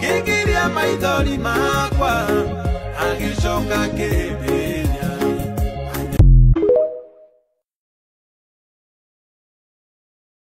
ngĩgiria maithori makwa agĩcoka kĩbe